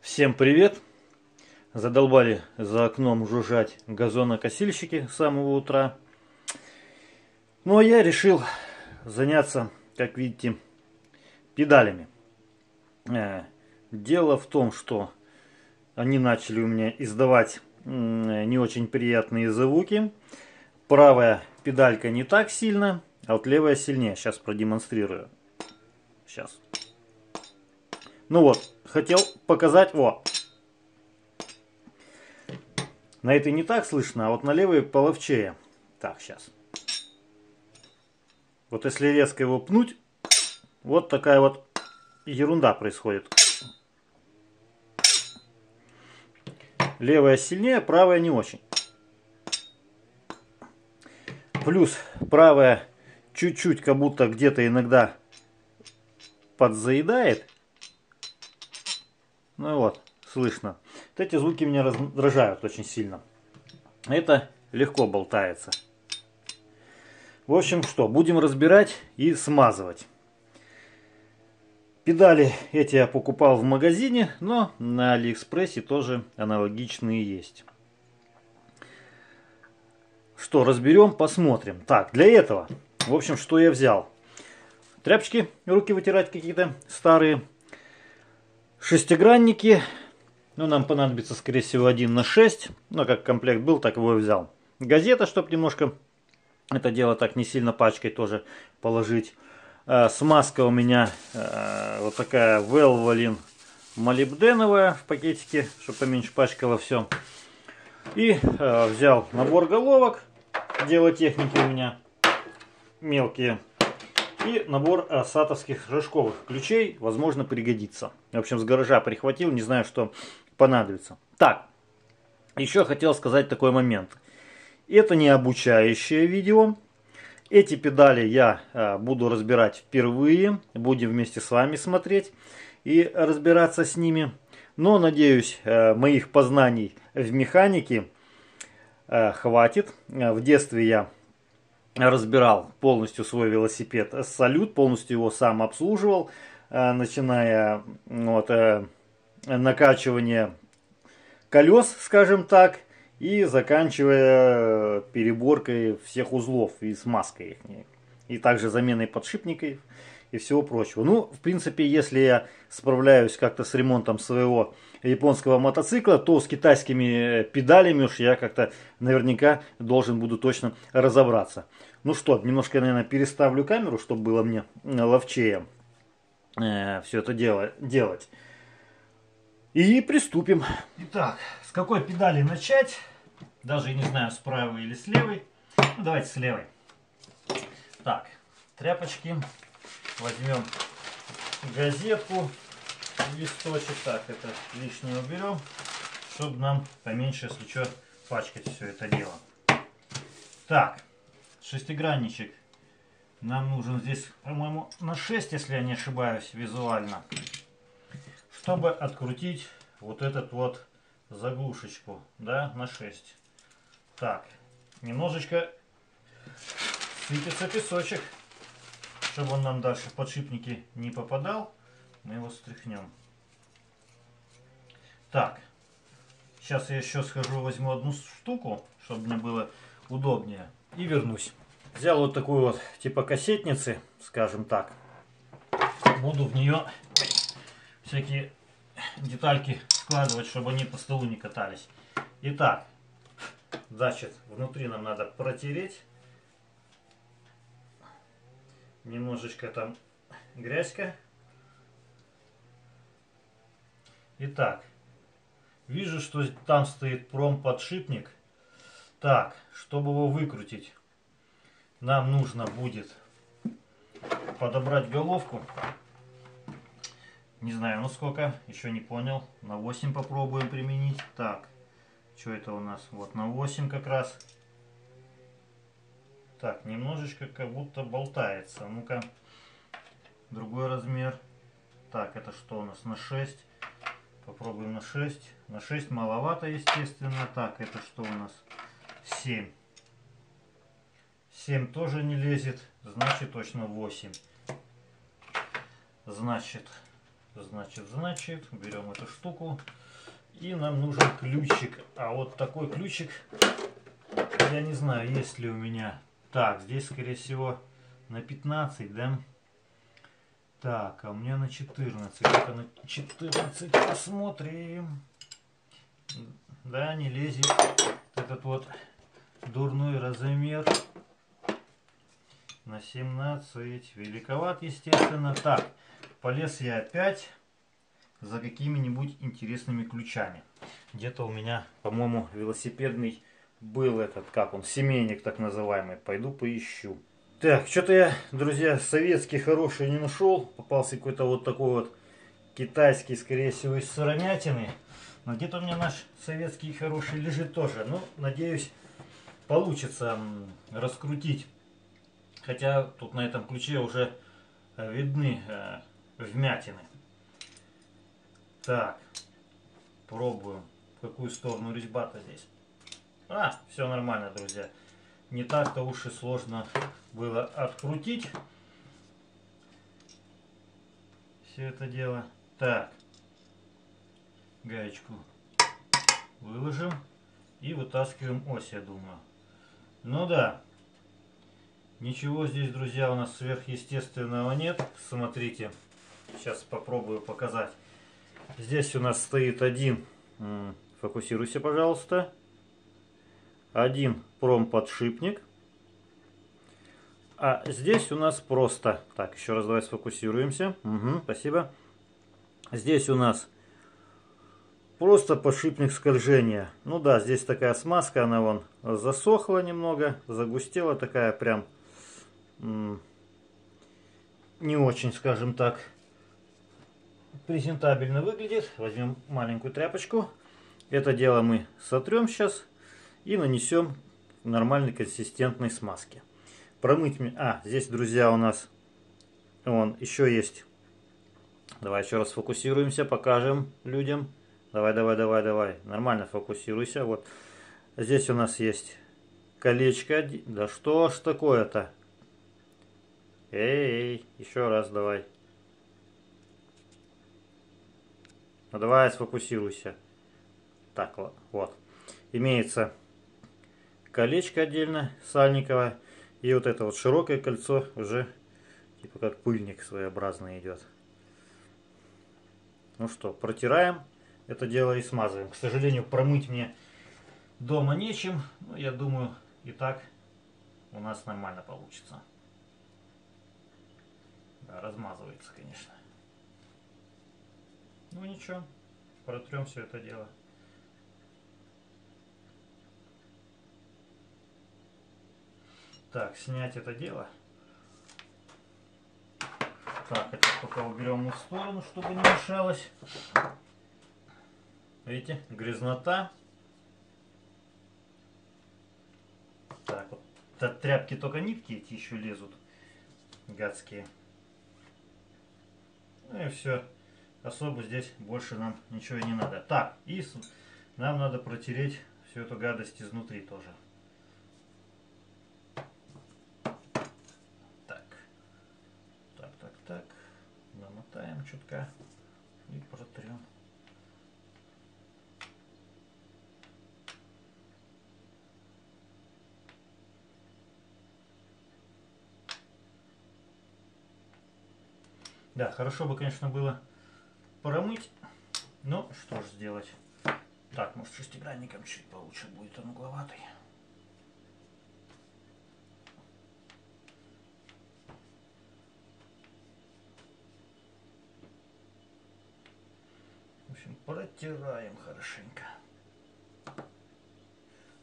Всем привет! Задолбали за окном жужжать газонокосильщики с самого утра. Ну а я решил заняться, как видите, педалями. Э, дело в том, что они начали у меня издавать не очень приятные звуки. Правая педалька не так сильно, а вот левая сильнее. Сейчас продемонстрирую. Сейчас. Ну вот, хотел показать, вот. На этой не так слышно, а вот на левой половчее. Так, сейчас. Вот если резко его пнуть, вот такая вот ерунда происходит. Левая сильнее, правая не очень. Плюс правая чуть-чуть как будто где-то иногда подзаедает. Ну вот, слышно. Вот эти звуки меня раздражают очень сильно. Это легко болтается. В общем, что, будем разбирать и смазывать. Педали эти я покупал в магазине, но на Алиэкспрессе тоже аналогичные есть. Что, разберем, посмотрим. Так, для этого, в общем, что я взял? Тряпочки, руки вытирать какие-то старые Шестигранники. Ну, нам понадобится, скорее всего, один на 6. Но как комплект был, так его и взял. Газета, чтобы немножко это дело так не сильно пачкой тоже положить. Э, смазка у меня э, вот такая Velvolin молибденовая в пакетике, чтобы поменьше пачкало все. И э, взял набор головок. Дело техники у меня мелкие. И набор э, сатовских рожковых ключей, возможно, пригодится. В общем, с гаража прихватил, не знаю, что понадобится. Так, еще хотел сказать такой момент. Это не обучающее видео. Эти педали я э, буду разбирать впервые. Будем вместе с вами смотреть и разбираться с ними. Но, надеюсь, э, моих познаний в механике хватит. В детстве я разбирал полностью свой велосипед Салют, полностью его сам обслуживал, э, начиная вот, э, накачивание колес, скажем так, и заканчивая переборкой всех узлов и смазкой их. И также заменой подшипников и всего прочего. Ну, в принципе, если я справляюсь как-то с ремонтом своего японского мотоцикла, то с китайскими педалями уж я как-то наверняка должен буду точно разобраться. Ну что, немножко наверное, переставлю камеру, чтобы было мне ловчее э, все это дело, делать. И приступим. Итак, с какой педали начать? Даже не знаю, с правой или с левой. Ну, давайте с левой. Так, тряпочки. Возьмем газетку, листочек. Так, это лишнее уберем, чтобы нам поменьше, если что, пачкать все это дело. Так, шестигранничек нам нужен здесь, по-моему, на 6, если я не ошибаюсь, визуально. Чтобы открутить вот этот вот заглушечку, да, на 6. Так, немножечко сыпется песочек, чтобы он нам дальше в подшипники не попадал. Мы его стряхнем. Так, сейчас я еще схожу, возьму одну штуку, чтобы мне было удобнее и вернусь. Взял вот такую вот типа кассетницы, скажем так. Буду в нее всякие детальки складывать, чтобы они по столу не катались. Итак, значит, внутри нам надо протереть. Немножечко там грязька. Итак, вижу, что там стоит промподшипник. Так, чтобы его выкрутить, нам нужно будет подобрать головку. Не знаю, ну сколько, еще не понял. На 8 попробуем применить. Так, что это у нас? Вот на 8 как раз. Так, немножечко как будто болтается. Ну-ка, другой размер. Так, это что у нас? На 6. Попробуем на 6. На 6 маловато, естественно. Так, это что у нас? 7. 7 тоже не лезет, значит точно 8. Значит, значит, значит, берем эту штуку. И нам нужен ключик. А вот такой ключик, я не знаю, есть ли у меня. Так, здесь, скорее всего, на 15, да? Так, а у меня на 14. Это на 14 посмотрим. Да, не лезет этот вот дурной размер. На 17. Великоват, естественно. Так, полез я опять за какими-нибудь интересными ключами. Где-то у меня, по-моему, велосипедный был этот, как он, семейник так называемый. Пойду поищу. Так, что-то я, друзья, советский хороший не нашел. Попался какой-то вот такой вот китайский, скорее всего, из сыромятины. Но где-то у меня наш советский хороший лежит тоже. Ну, надеюсь, получится раскрутить. Хотя тут на этом ключе уже э, видны э, вмятины. Так, пробуем. В какую сторону резьба-то здесь? А, все нормально, друзья не так-то уж и сложно было открутить все это дело. Так, гаечку выложим и вытаскиваем ось, я думаю. Ну да, ничего здесь, друзья, у нас сверхъестественного нет. Смотрите, сейчас попробую показать. Здесь у нас стоит один, фокусируйся, пожалуйста, один промподшипник. А здесь у нас просто... Так, еще раз давай сфокусируемся. Угу, спасибо. Здесь у нас просто подшипник скольжения. Ну да, здесь такая смазка, она вон засохла немного, загустела такая прям... Не очень, скажем так, презентабельно выглядит. Возьмем маленькую тряпочку. Это дело мы сотрем сейчас и нанесем нормальной консистентной смазки. Промыть... А, здесь, друзья, у нас вон еще есть. Давай еще раз фокусируемся, покажем людям. Давай, давай, давай, давай. Нормально фокусируйся. Вот здесь у нас есть колечко. Да что ж такое-то? Эй, эй, еще раз давай. Ну давай сфокусируйся. Так, вот. Имеется колечко отдельно сальниковое. И вот это вот широкое кольцо уже типа как пыльник своеобразный идет. Ну что, протираем это дело и смазываем. К сожалению, промыть мне дома нечем. Но я думаю, и так у нас нормально получится. Да, размазывается, конечно. Ну ничего, протрем все это дело. Так, снять это дело. Так, это пока уберем в сторону, чтобы не мешалось. Видите, грязнота. Так, вот от тряпки только нитки эти еще лезут. Гадские. Ну и все. Особо здесь больше нам ничего и не надо. Так, и нам надо протереть всю эту гадость изнутри тоже. Чутка и протрем. Да, хорошо бы, конечно, было промыть, но что ж сделать. Так, может шестигранником чуть получше будет, он угловатый. Общем, протираем хорошенько.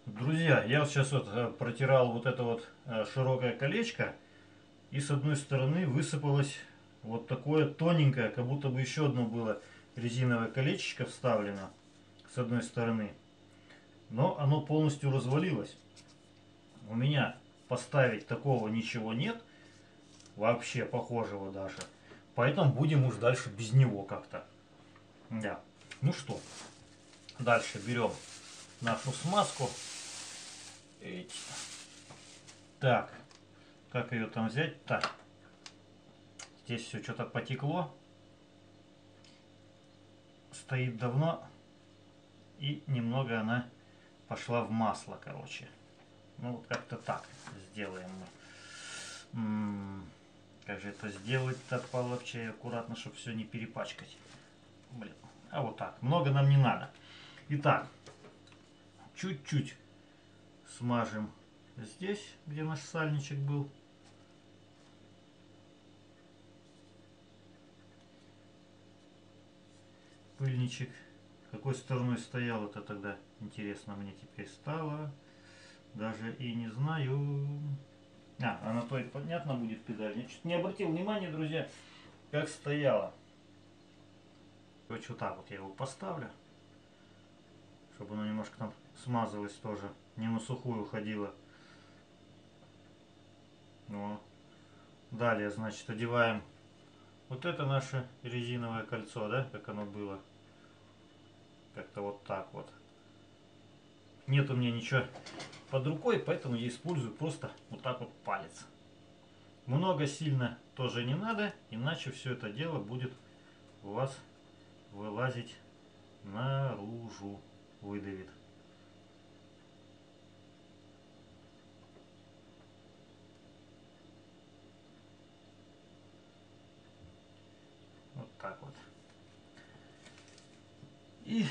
Друзья, я вот сейчас вот э, протирал вот это вот э, широкое колечко. И с одной стороны высыпалось вот такое тоненькое, как будто бы еще одно было резиновое колечко вставлено с одной стороны. Но оно полностью развалилось. У меня поставить такого ничего нет. Вообще похожего даже. Поэтому будем уж дальше без него как-то. Да. Ну что, дальше берем нашу смазку. Так, как ее там взять? Так, здесь все что-то потекло. стоит давно. И немного она пошла в масло, короче. Ну, вот как-то так сделаем мы. М -м, как же это сделать-то половче и аккуратно, чтобы все не перепачкать. Блин. А вот так. Много нам не надо. Итак, чуть-чуть смажем здесь, где наш сальничек был. Пыльничек. Какой стороной стоял это тогда, интересно мне теперь стало. Даже и не знаю. А, а на той понятно будет педаль. Я чуть не обратил внимания, друзья, как стояла. Вот вот так вот я его поставлю. Чтобы оно немножко там смазалось тоже. Не на сухую ходило. Ну, далее, значит, одеваем вот это наше резиновое кольцо, да, как оно было. Как-то вот так вот. Нет у меня ничего под рукой, поэтому я использую просто вот так вот палец. Много сильно тоже не надо, иначе все это дело будет у вас вылазить наружу, выдавит. Вот так вот. И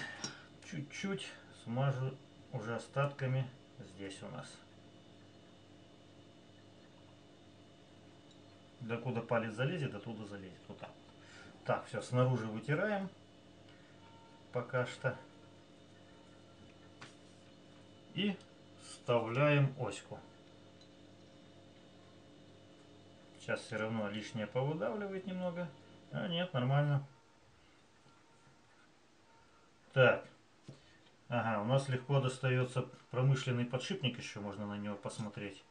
чуть-чуть смажу уже остатками здесь у нас. До куда палец залезет, оттуда залезет. Вот так. Так, все, снаружи вытираем пока что. И вставляем оську. Сейчас все равно лишнее повыдавливает немного. А нет, нормально. Так. Ага, у нас легко достается промышленный подшипник, еще можно на него посмотреть.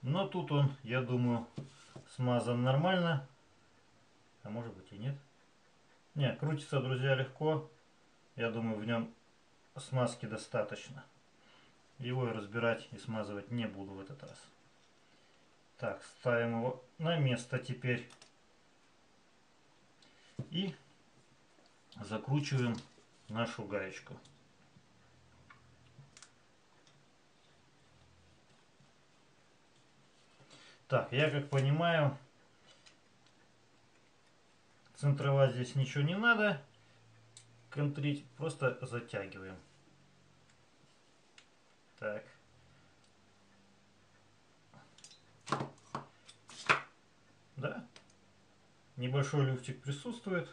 Но тут он, я думаю, смазан нормально. А может быть и нет. Не, крутится, друзья, легко. Я думаю, в нем смазки достаточно. Его я разбирать и смазывать не буду в этот раз. Так, ставим его на место теперь. И закручиваем нашу гаечку. Так, я как понимаю, центровать здесь ничего не надо контрить, просто затягиваем. Так. Да, небольшой люфтик присутствует,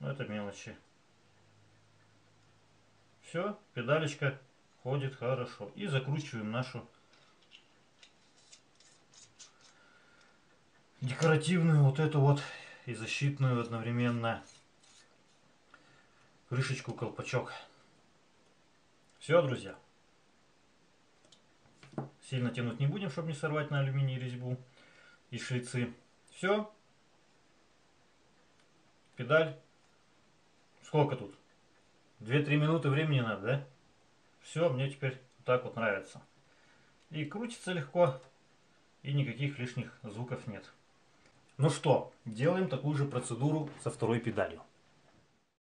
но это мелочи. Все, педалечка ходит хорошо. И закручиваем нашу декоративную вот эту вот и защитную одновременно крышечку колпачок. Все, друзья. Сильно тянуть не будем, чтобы не сорвать на алюминий резьбу и шлицы. Все. Педаль. Сколько тут? 2-3 минуты времени надо, да? Все, мне теперь так вот нравится. И крутится легко, и никаких лишних звуков нет. Ну что, делаем такую же процедуру со второй педалью.